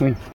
Uy.